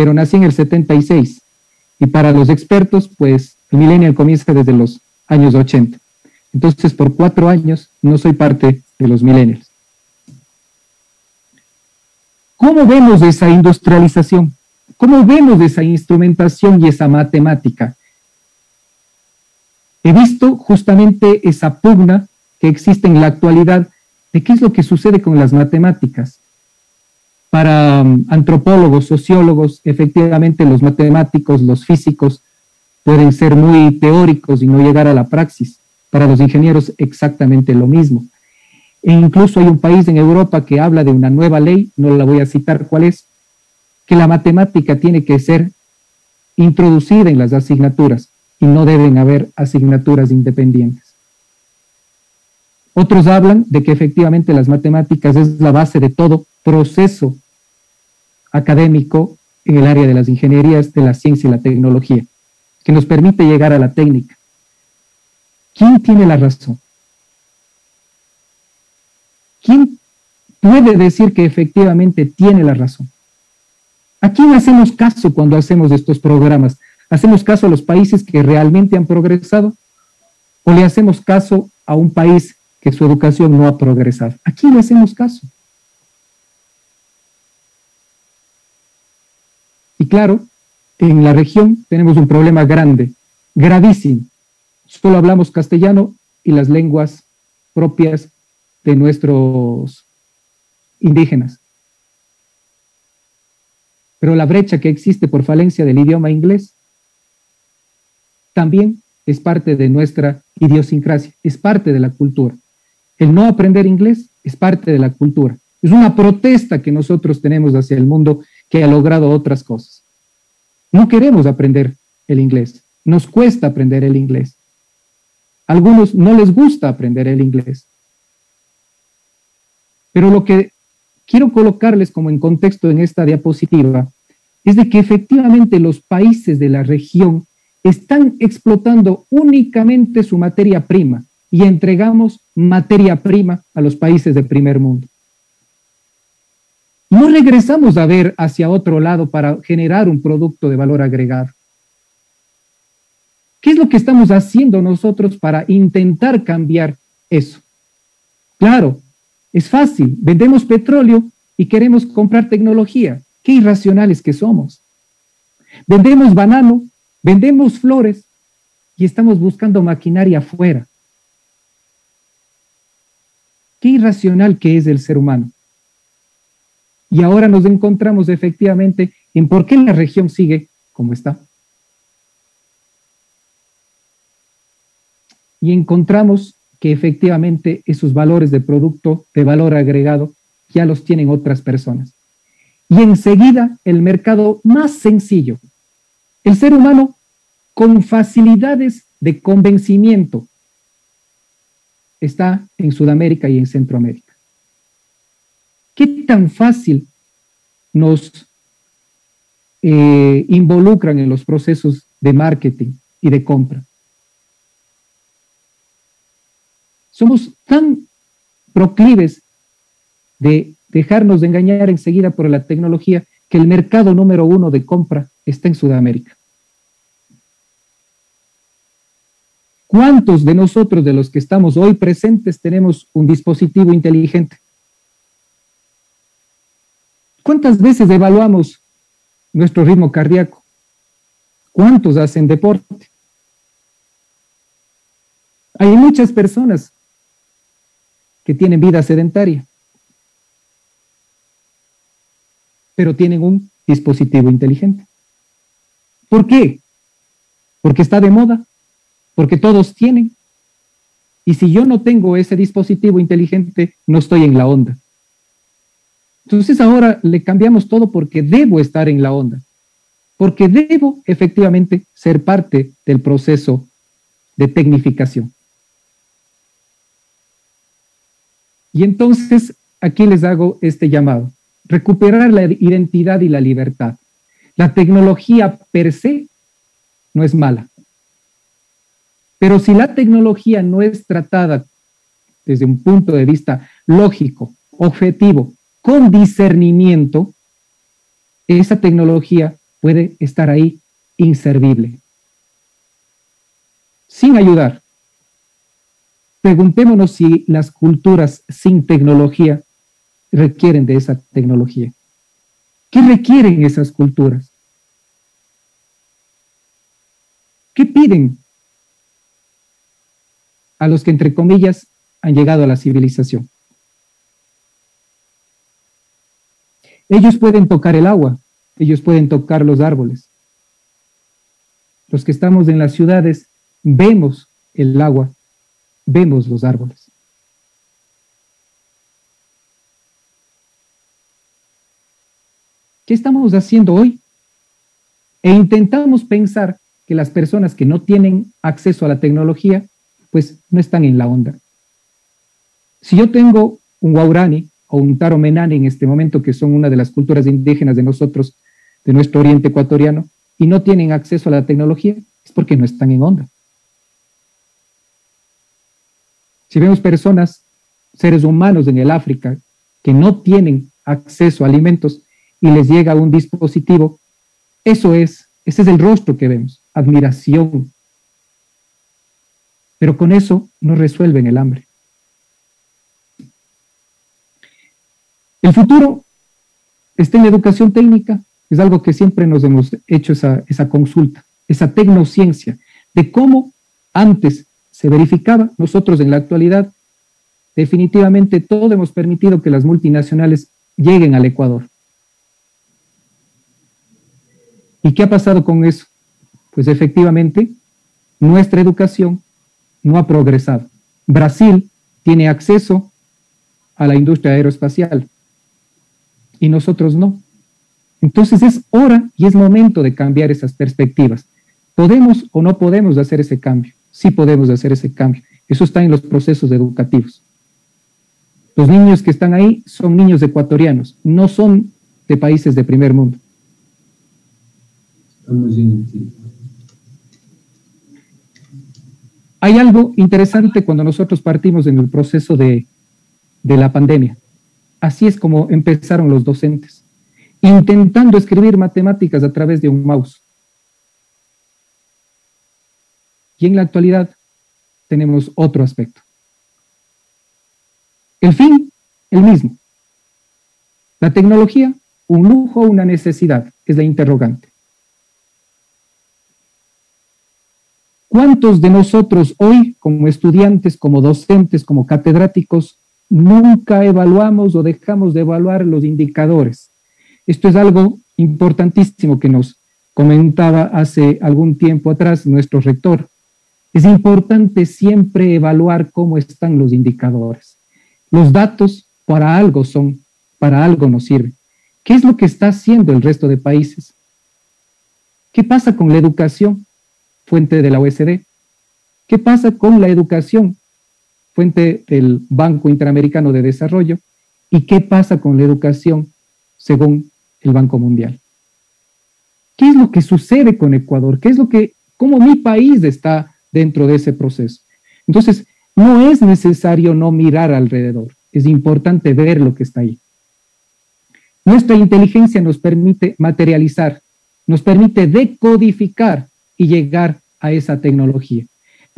pero nací en el 76. Y para los expertos, pues el millennial comienza desde los años 80. Entonces, por cuatro años no soy parte de los millennials. ¿Cómo vemos esa industrialización? ¿Cómo vemos esa instrumentación y esa matemática? He visto justamente esa pugna que existe en la actualidad de qué es lo que sucede con las matemáticas para um, antropólogos, sociólogos, efectivamente los matemáticos, los físicos pueden ser muy teóricos y no llegar a la praxis. Para los ingenieros exactamente lo mismo. E incluso hay un país en Europa que habla de una nueva ley, no la voy a citar cuál es, que la matemática tiene que ser introducida en las asignaturas y no deben haber asignaturas independientes. Otros hablan de que efectivamente las matemáticas es la base de todo proceso académico en el área de las ingenierías, de la ciencia y la tecnología, que nos permite llegar a la técnica. ¿Quién tiene la razón? ¿Quién puede decir que efectivamente tiene la razón? ¿A quién hacemos caso cuando hacemos estos programas? ¿Hacemos caso a los países que realmente han progresado? ¿O le hacemos caso a un país que su educación no ha progresado? ¿A quién le hacemos caso? Claro, en la región tenemos un problema grande, gravísimo. Solo hablamos castellano y las lenguas propias de nuestros indígenas. Pero la brecha que existe por falencia del idioma inglés también es parte de nuestra idiosincrasia, es parte de la cultura. El no aprender inglés es parte de la cultura. Es una protesta que nosotros tenemos hacia el mundo que ha logrado otras cosas. No queremos aprender el inglés, nos cuesta aprender el inglés. A algunos no les gusta aprender el inglés. Pero lo que quiero colocarles como en contexto en esta diapositiva es de que efectivamente los países de la región están explotando únicamente su materia prima y entregamos materia prima a los países del primer mundo. No regresamos a ver hacia otro lado para generar un producto de valor agregado. ¿Qué es lo que estamos haciendo nosotros para intentar cambiar eso? Claro, es fácil. Vendemos petróleo y queremos comprar tecnología. Qué irracionales que somos. Vendemos banano, vendemos flores y estamos buscando maquinaria afuera. Qué irracional que es el ser humano. Y ahora nos encontramos efectivamente en por qué la región sigue como está. Y encontramos que efectivamente esos valores de producto de valor agregado ya los tienen otras personas. Y enseguida el mercado más sencillo, el ser humano con facilidades de convencimiento, está en Sudamérica y en Centroamérica. ¿Qué tan fácil nos eh, involucran en los procesos de marketing y de compra? Somos tan proclives de dejarnos de engañar enseguida por la tecnología que el mercado número uno de compra está en Sudamérica. ¿Cuántos de nosotros, de los que estamos hoy presentes, tenemos un dispositivo inteligente? ¿Cuántas veces evaluamos nuestro ritmo cardíaco? ¿Cuántos hacen deporte? Hay muchas personas que tienen vida sedentaria, pero tienen un dispositivo inteligente. ¿Por qué? Porque está de moda, porque todos tienen. Y si yo no tengo ese dispositivo inteligente, no estoy en la onda. Entonces ahora le cambiamos todo porque debo estar en la onda, porque debo efectivamente ser parte del proceso de tecnificación. Y entonces aquí les hago este llamado, recuperar la identidad y la libertad. La tecnología per se no es mala, pero si la tecnología no es tratada desde un punto de vista lógico, objetivo, con discernimiento, esa tecnología puede estar ahí inservible, sin ayudar. Preguntémonos si las culturas sin tecnología requieren de esa tecnología. ¿Qué requieren esas culturas? ¿Qué piden a los que, entre comillas, han llegado a la civilización? Ellos pueden tocar el agua, ellos pueden tocar los árboles. Los que estamos en las ciudades vemos el agua, vemos los árboles. ¿Qué estamos haciendo hoy? E intentamos pensar que las personas que no tienen acceso a la tecnología, pues no están en la onda. Si yo tengo un guaurani o un taromenani en este momento, que son una de las culturas indígenas de nosotros, de nuestro oriente ecuatoriano, y no tienen acceso a la tecnología, es porque no están en onda. Si vemos personas, seres humanos en el África, que no tienen acceso a alimentos y les llega un dispositivo, eso es, ese es el rostro que vemos, admiración. Pero con eso no resuelven el hambre. El futuro está en la educación técnica, es algo que siempre nos hemos hecho esa, consulta, esa tecnociencia, de cómo antes se verificaba, nosotros en la actualidad, definitivamente todo hemos permitido que las multinacionales lleguen al Ecuador. ¿Y qué ha pasado con eso? Pues efectivamente, nuestra educación no ha progresado. Brasil tiene acceso a la industria aeroespacial, y nosotros no. Entonces es hora y es momento de cambiar esas perspectivas. ¿Podemos o no podemos hacer ese cambio? Sí podemos hacer ese cambio. Eso está en los procesos educativos. Los niños que están ahí son niños ecuatorianos, no son de países de primer mundo. Hay algo interesante cuando nosotros partimos en el proceso de, de la pandemia. Así es como empezaron los docentes, intentando escribir matemáticas a través de un mouse. Y en la actualidad tenemos otro aspecto. El fin, el mismo. La tecnología, un lujo o una necesidad, es la interrogante. ¿Cuántos de nosotros hoy, como estudiantes, como docentes, como catedráticos, nunca evaluamos o dejamos de evaluar los indicadores. Esto es algo importantísimo que nos comentaba hace algún tiempo atrás nuestro rector. Es importante siempre evaluar cómo están los indicadores. Los datos para algo son, para algo nos sirven. ¿Qué es lo que está haciendo el resto de países? ¿Qué pasa con la educación? Fuente de la OSD. ¿Qué pasa con la educación? Fuente del Banco Interamericano de Desarrollo, y qué pasa con la educación según el Banco Mundial. ¿Qué es lo que sucede con Ecuador? ¿Qué es lo que, cómo mi país está dentro de ese proceso? Entonces, no es necesario no mirar alrededor, es importante ver lo que está ahí. Nuestra inteligencia nos permite materializar, nos permite decodificar y llegar a esa tecnología.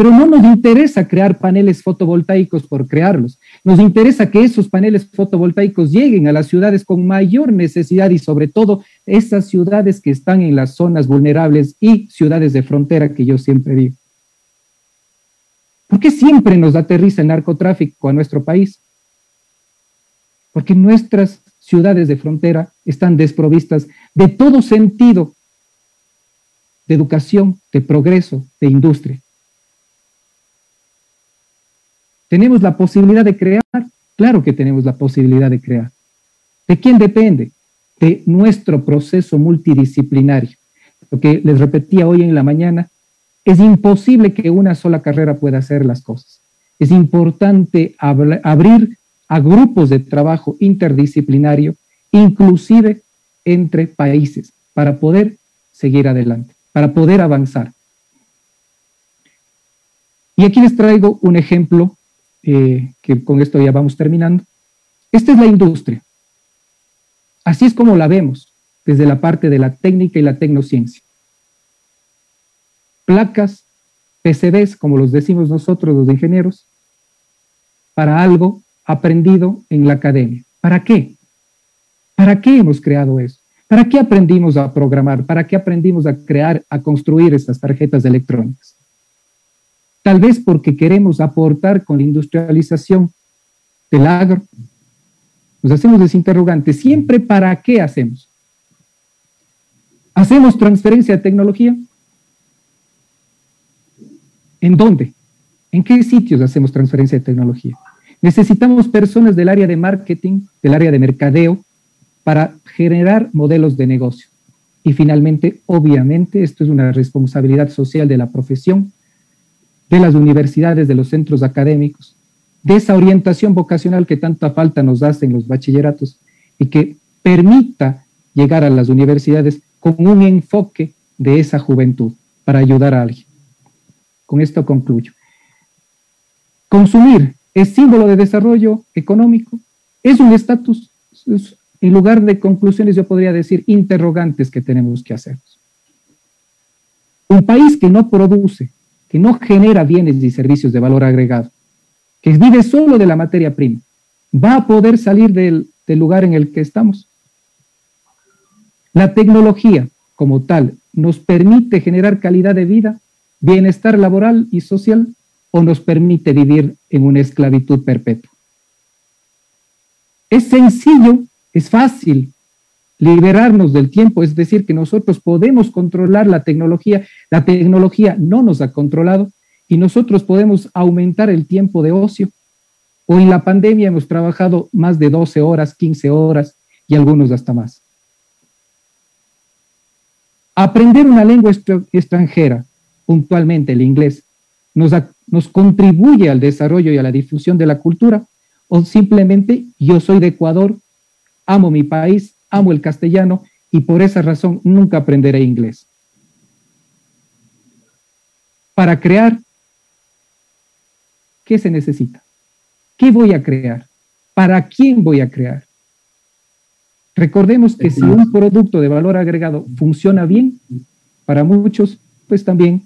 Pero no nos interesa crear paneles fotovoltaicos por crearlos. Nos interesa que esos paneles fotovoltaicos lleguen a las ciudades con mayor necesidad y sobre todo esas ciudades que están en las zonas vulnerables y ciudades de frontera que yo siempre digo. ¿Por qué siempre nos aterriza el narcotráfico a nuestro país? Porque nuestras ciudades de frontera están desprovistas de todo sentido de educación, de progreso, de industria. ¿Tenemos la posibilidad de crear? Claro que tenemos la posibilidad de crear. ¿De quién depende? De nuestro proceso multidisciplinario. Lo que les repetía hoy en la mañana, es imposible que una sola carrera pueda hacer las cosas. Es importante abrir a grupos de trabajo interdisciplinario, inclusive entre países, para poder seguir adelante, para poder avanzar. Y aquí les traigo un ejemplo, eh, que con esto ya vamos terminando. Esta es la industria. Así es como la vemos desde la parte de la técnica y la tecnociencia placas, PCBs, como los decimos nosotros los ingenieros, para algo aprendido en la academia. ¿Para qué? ¿Para qué hemos creado eso? ¿Para qué aprendimos a programar? ¿Para qué aprendimos a crear, a construir estas tarjetas electrónicas? Tal vez porque queremos aportar con la industrialización del agro. Nos hacemos ese interrogante. ¿Siempre para qué hacemos? ¿Hacemos transferencia de tecnología? ¿En dónde? ¿En qué sitios hacemos transferencia de tecnología? Necesitamos personas del área de marketing, del área de mercadeo, para generar modelos de negocio. Y finalmente, obviamente, esto es una responsabilidad social de la profesión, de las universidades, de los centros académicos, de esa orientación vocacional que tanta falta nos hacen los bachilleratos y que permita llegar a las universidades con un enfoque de esa juventud para ayudar a alguien. Con esto concluyo. Consumir es símbolo de desarrollo económico, es un estatus, en lugar de conclusiones yo podría decir interrogantes que tenemos que hacer. Un país que no produce, que no genera bienes y servicios de valor agregado, que vive solo de la materia prima, va a poder salir del, del lugar en el que estamos. La tecnología como tal nos permite generar calidad de vida bienestar laboral y social o nos permite vivir en una esclavitud perpetua. Es sencillo, es fácil liberarnos del tiempo, es decir, que nosotros podemos controlar la tecnología, la tecnología no nos ha controlado y nosotros podemos aumentar el tiempo de ocio. O en la pandemia hemos trabajado más de 12 horas, 15 horas y algunos hasta más. Aprender una lengua extranjera puntualmente el inglés, nos, nos contribuye al desarrollo y a la difusión de la cultura, o simplemente yo soy de Ecuador, amo mi país, amo el castellano y por esa razón nunca aprenderé inglés. Para crear, ¿qué se necesita? ¿Qué voy a crear? ¿Para quién voy a crear? Recordemos que si un producto de valor agregado funciona bien, para muchos, pues también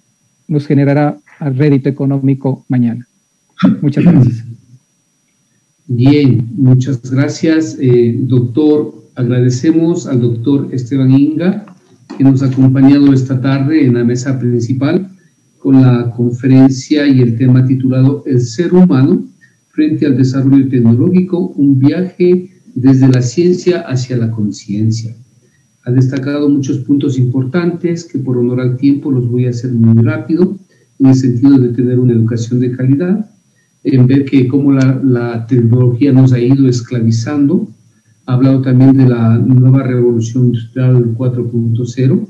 nos generará rédito económico mañana. Muchas gracias. Bien, muchas gracias, eh, doctor. Agradecemos al doctor Esteban Inga que nos ha acompañado esta tarde en la mesa principal con la conferencia y el tema titulado El ser humano frente al desarrollo tecnológico, un viaje desde la ciencia hacia la conciencia. Ha destacado muchos puntos importantes que por honor al tiempo los voy a hacer muy rápido, en el sentido de tener una educación de calidad, en ver que cómo la, la tecnología nos ha ido esclavizando. Ha hablado también de la nueva revolución industrial 4.0.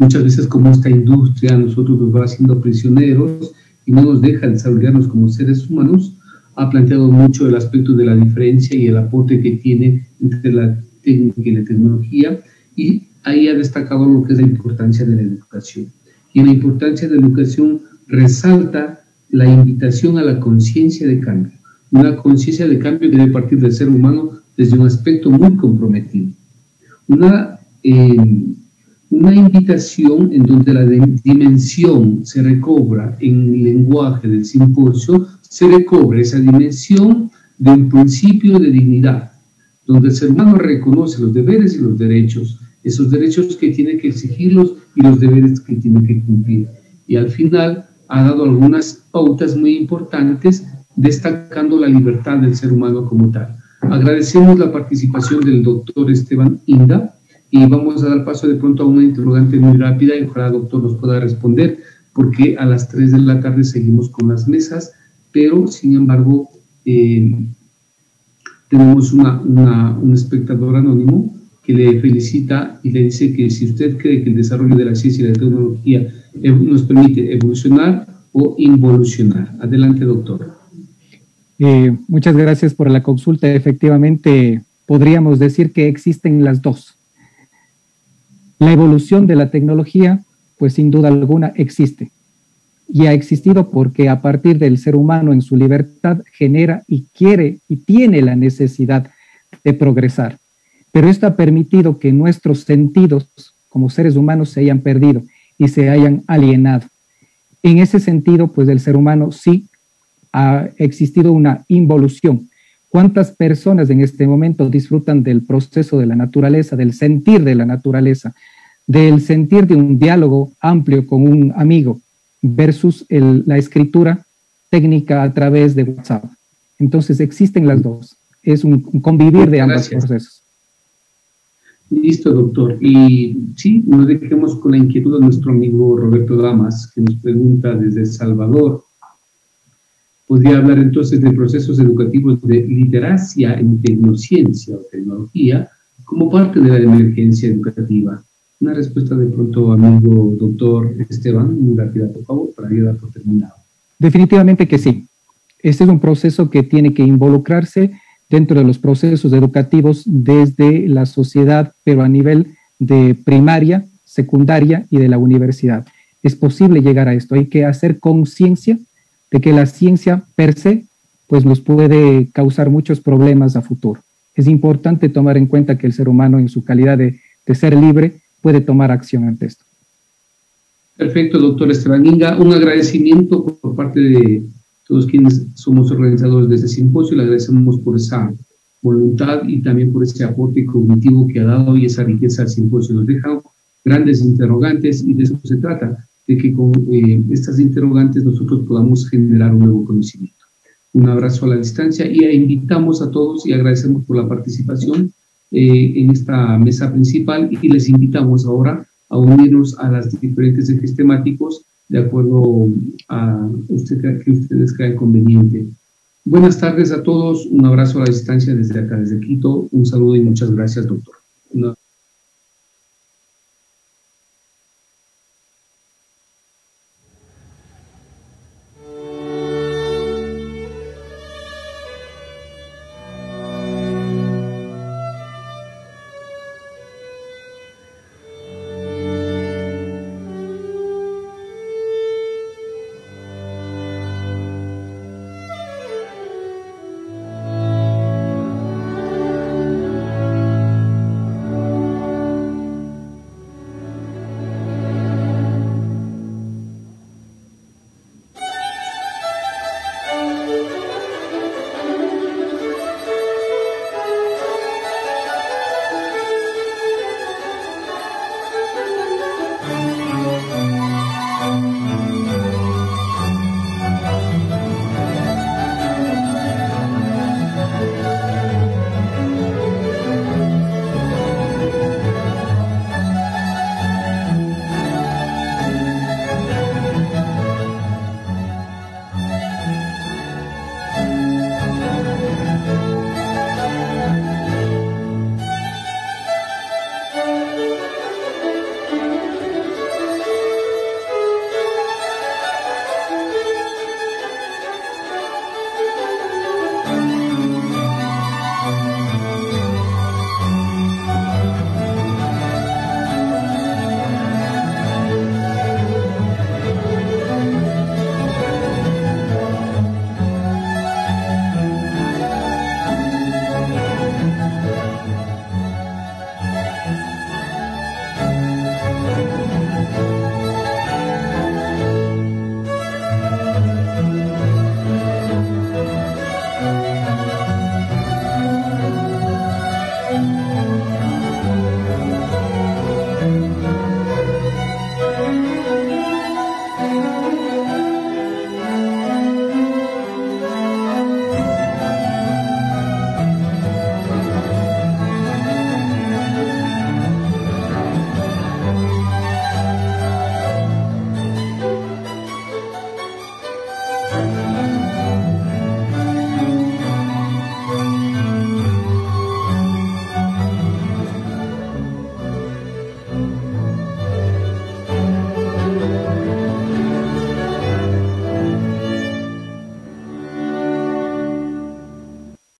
Muchas veces como esta industria nosotros nos va haciendo prisioneros y no nos deja desarrollarnos como seres humanos, ha planteado mucho el aspecto de la diferencia y el aporte que tiene entre la técnica y la tecnología, y ahí ha destacado lo que es la importancia de la educación. Y en la importancia de la educación resalta la invitación a la conciencia de cambio, una conciencia de cambio que debe partir del ser humano desde un aspecto muy comprometido. Una, eh, una invitación en donde la dimensión se recobra en el lenguaje del simposio, se recobra esa dimensión de un principio de dignidad, donde el ser humano reconoce los deberes y los derechos, esos derechos que tiene que exigirlos y los deberes que tiene que cumplir. Y al final ha dado algunas pautas muy importantes destacando la libertad del ser humano como tal. Agradecemos la participación del doctor Esteban Inda y vamos a dar paso de pronto a una interrogante muy rápida y ojalá el doctor nos pueda responder porque a las 3 de la tarde seguimos con las mesas, pero sin embargo eh, tenemos una, un espectador anónimo que le felicita y le dice que si usted cree que el desarrollo de la ciencia y la tecnología nos permite evolucionar o involucionar. Adelante, doctor. Eh, muchas gracias por la consulta. Efectivamente, podríamos decir que existen las dos. La evolución de la tecnología, pues sin duda alguna existe. Y ha existido porque a partir del ser humano en su libertad genera y quiere y tiene la necesidad de progresar. Pero esto ha permitido que nuestros sentidos como seres humanos se hayan perdido y se hayan alienado. En ese sentido, pues el ser humano sí ha existido una involución. ¿Cuántas personas en este momento disfrutan del proceso de la naturaleza, del sentir de la naturaleza, del sentir de un diálogo amplio con un amigo versus la escritura técnica a través de WhatsApp? Entonces existen las dos. Es un, convivir de ambos procesos. Listo, doctor. Y sí, no dejemos con la inquietud de nuestro amigo Roberto Damas, que nos pregunta desde El Salvador Podría hablar entonces de procesos educativos de literacia en tecnociencia o tecnología como parte de la emergencia educativa. Una respuesta de pronto, amigo doctor Esteban, muy rápida, por favor, para ayudar por terminado. Definitivamente que sí. Este es un proceso que tiene que involucrarse dentro de los procesos educativos desde la sociedad, pero a nivel de primaria, secundaria y de la universidad. Es posible llegar a esto. Hay que hacer conciencia de que la ciencia per se pues nos puede causar muchos problemas a futuro. Es importante tomar en cuenta que el ser humano en su calidad de, ser libre puede tomar acción ante esto. Perfecto, doctor Esteban Inga. Un agradecimiento por parte de todos quienes somos organizadores de este simposio. Le agradecemos por esa voluntad y también por ese aporte cognitivo que ha dado y esa riqueza al simposio. Nos deja grandes interrogantes y de eso se trata de que con eh, estas interrogantes nosotros podamos generar un nuevo conocimiento. Un abrazo a la distancia y invitamos a todos y agradecemos por la participación eh, en esta mesa principal y les invitamos ahora a unirnos a las diferentes ejes temáticos de acuerdo a usted, que ustedes crean conveniente. Buenas tardes a todos, un abrazo a la distancia desde acá, desde Quito, un saludo y muchas gracias, doctor.